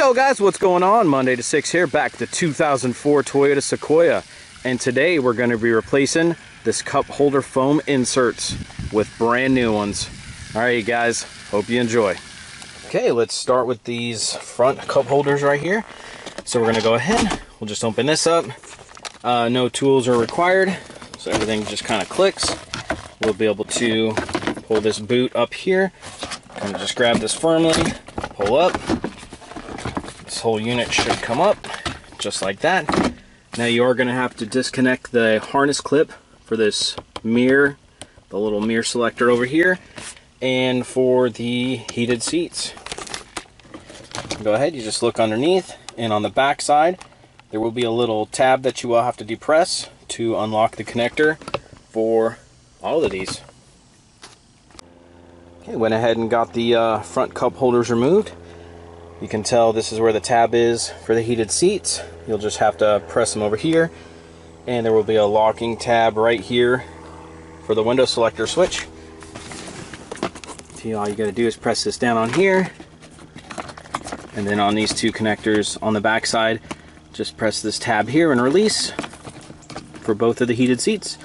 Yo guys, what's going on? Munnday to 6 here, back to 2004 Toyota Sequoia. And today we're going to be replacing this cup holder foam inserts with brand new ones. Alright you guys, hope you enjoy. Okay, let's start with these front cup holders right here. So we're going to go ahead, we'll just open this up. Uh, no tools are required, so everything just kind of clicks. We'll be able to pull this boot up here, kind of just grab this firmly, pull up, whole unit should come up just like that. Now you are going to have to disconnect the harness clip for this mirror, the little mirror selector over here, and for the heated seats. Go ahead, you just look underneath, and on the back side, there will be a little tab that you will have to depress to unlock the connector for all of these. Okay, went ahead and got the uh, front cup holders removed. You can tell this is where the tab is for the heated seats. You'll just have to press them over here and there will be a locking tab right here for the window selector switch. See, all you gotta do is press this down on here and then on these two connectors on the back side just press this tab here and release for both of the heated seats.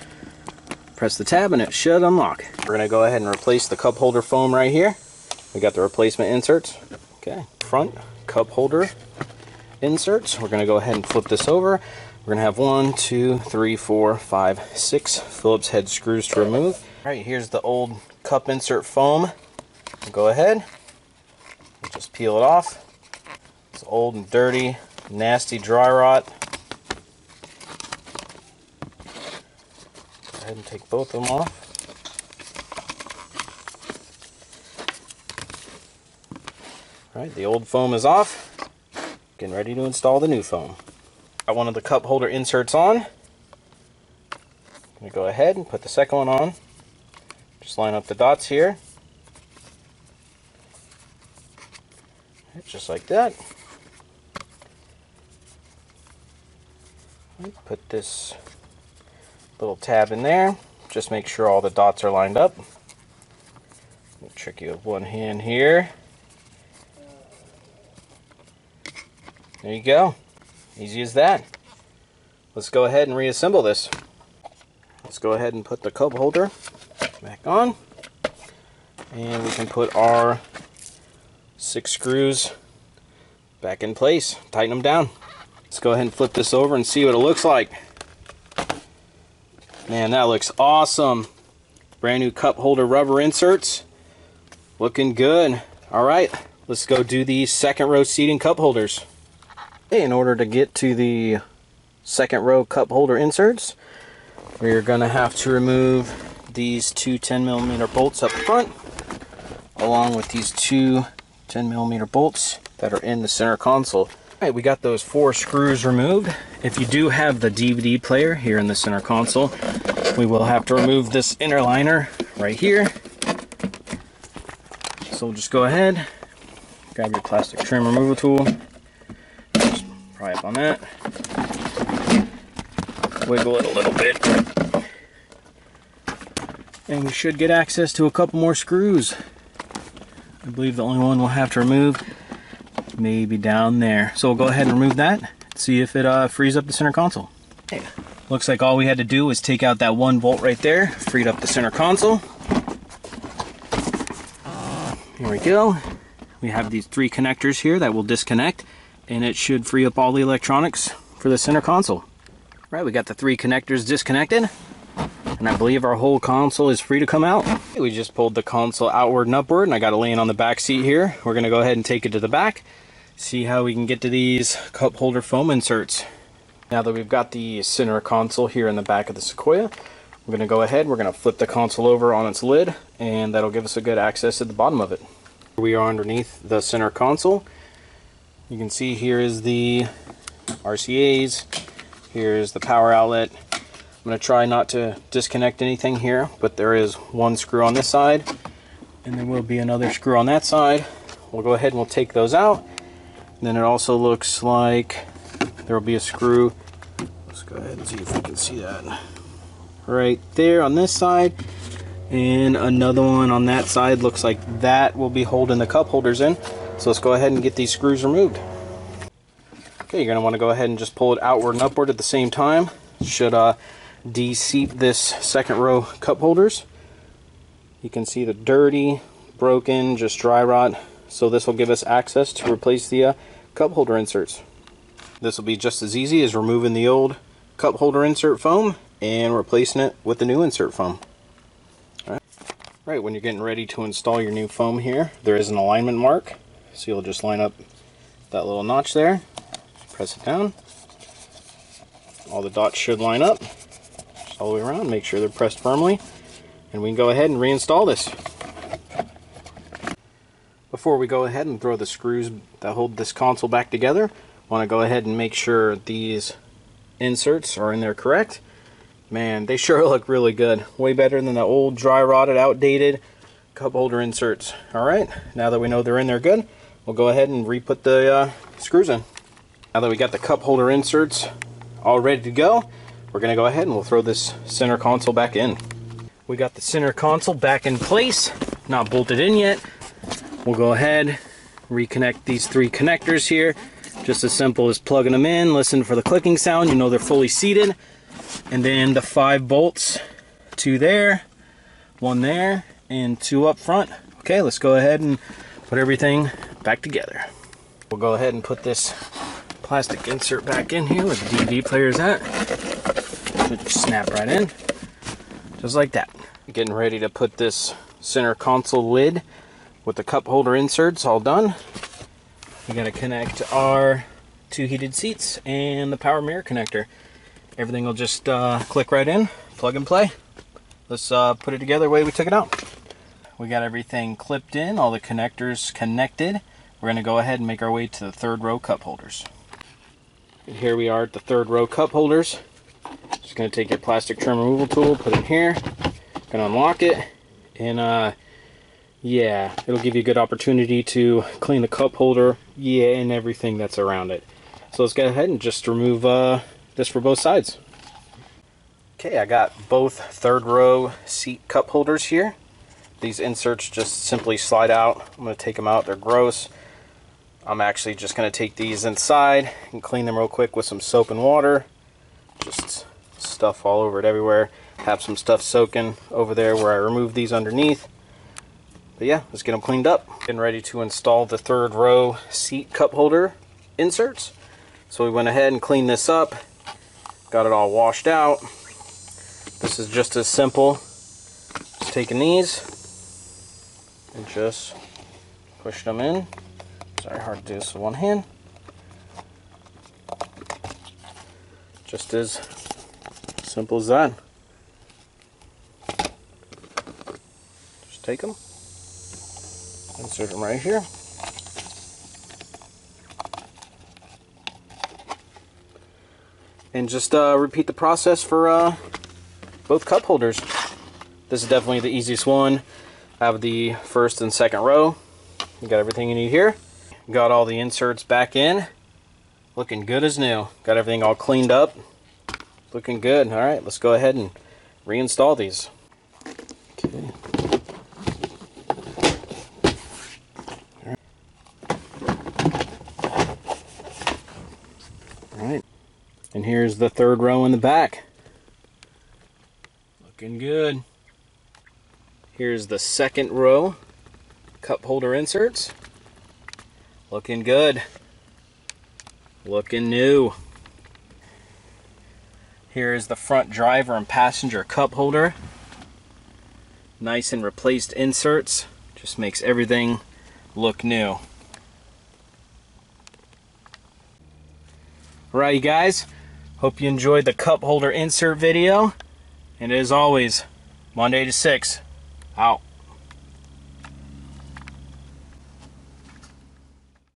Press the tab and it should unlock. We're gonna go ahead and replace the cup holder foam right here. We got the replacement inserts. Okay front cup holder inserts. We're going to go ahead and flip this over. We're going to have one, two, three, four, five, six Phillips head screws to remove. All right, here's the old cup insert foam. Go ahead, just peel it off. It's old and dirty, nasty dry rot. Go ahead and take both of them off. Alright, the old foam is off. Getting ready to install the new foam. Got one of the cup holder inserts on. To go ahead and put the second one on. Just line up the dots here. Just like that. Put this little tab in there. Just make sure all the dots are lined up. Tricky with one hand here. There you go. Easy as that. Let's go ahead and reassemble this. Let's go ahead and put the cup holder back on. And we can put our six screws back in place. Tighten them down. Let's go ahead and flip this over and see what it looks like. Man, that looks awesome. Brand new cup holder rubber inserts. Looking good. All right, let's go do the second row seating cup holders. In order to get to the second row cup holder inserts, we're going to have to remove these two 10 millimeter bolts up front, along with these two 10 millimeter bolts that are in the center console. Alright, we got those four screws removed. If you do have the DVD player here in the center console, we will have to remove this inner liner right here. So we'll just go ahead, grab your plastic trim removal tool, pry up on that. Wiggle it a little bit. And we should get access to a couple more screws. I believe the only one we'll have to remove maybe down there. So we'll go ahead and remove that, see if it uh, frees up the center console. Okay. Looks like all we had to do was take out that one bolt right there, freed up the center console. Here we go. We have these three connectors here that will disconnect and it should free up all the electronics for the center console. Right, we got the three connectors disconnected, and I believe our whole console is free to come out. We just pulled the console outward and upward, and I got it laying on the back seat here. We're gonna go ahead and take it to the back, see how we can get to these cup holder foam inserts. Now that we've got the center console here in the back of the Sequoia, we're gonna go ahead, we're gonna flip the console over on its lid, and that'll give us a good access to the bottom of it. We are underneath the center console, you can see here is the RCA's, here's the power outlet. I'm going to try not to disconnect anything here, but there is one screw on this side, and there will be another screw on that side. We'll go ahead and we'll take those out. And then it also looks like there will be a screw. Let's go ahead and see if we can see that. Right there on this side, and another one on that side. Looks like that will be holding the cup holders in. So let's go ahead and get these screws removed. Okay, you're going to want to go ahead and just pull it outward and upward at the same time. Should uh, de-seat this second row cup holders. You can see the dirty, broken, just dry rot. So this will give us access to replace the uh, cup holder inserts. This will be just as easy as removing the old cup holder insert foam and replacing it with the new insert foam. All right. right, when you're getting ready to install your new foam here, there is an alignment mark. So you'll just line up that little notch there, press it down. All the dots should line up all the way around, make sure they're pressed firmly, and we can go ahead and reinstall this. Before we go ahead and throw the screws that hold this console back together, want to go ahead and make sure these inserts are in there correct. Man, they sure look really good. Way better than the old dry rotted, outdated cup holder inserts. Alright, now that we know they're in there good, we'll go ahead and re-put the uh, screws in. Now that we got the cup holder inserts all ready to go, we're to go ahead and we'll throw this center console back in. We got the center console back in place, not bolted in yet. We'll go ahead, reconnect these three connectors here. Just as simple as plugging them in, listen for the clicking sound, you know they're fully seated. And then the five bolts, two there, one there, and two up front. Okay, let's go ahead and put everything back together. We'll go ahead and put this plastic insert back in here where the DVD player is at. Should snap right in, just like that. Getting ready to put this center console lid with the cup holder inserts all done. We gotta connect our two heated seats and the power mirror connector. Everything will just uh, click right in, plug and play. Let's uh, put it together the way we took it out. We got everything clipped in, all the connectors connected. We're gonna go ahead and make our way to the third row cup holders. And here we are at the third row cup holders. Just gonna take your plastic trim removal tool, put it here, gonna unlock it, and uh, yeah, it'll give you a good opportunity to clean the cup holder, yeah, and everything that's around it. So let's go ahead and just remove uh, this for both sides. Okay, I got both third row seat cup holders here. These inserts just simply slide out. I'm going to take them out. They're gross. I'm actually just going to take these inside and clean them real quick with some soap and water. Just stuff all over it everywhere. Have some stuff soaking over there where I removed these underneath. But yeah, let's get them cleaned up. Getting ready to install the third row seat cup holder inserts. So we went ahead and cleaned this up. Got it all washed out. This is just as simple as taking these and just push them in. Sorry, hard to do this with one hand. Just as simple as that. Just take them. Insert them right here. And just uh, repeat the process for uh, both cup holders. This is definitely the easiest one. Have the first and second row. You got everything you need here. Got all the inserts back in. Looking good as new. Got everything all cleaned up. Looking good. All right, let's go ahead and reinstall these. Okay. All right. And here's the third row in the back. Looking good. Here's the second row cup holder inserts. Looking good. Looking new. Here is the front driver and passenger cup holder. Nice and replaced inserts. Just makes everything look new. Alright you guys, Hope you enjoyed the cup holder insert video. And as always, Munnday to 6, out.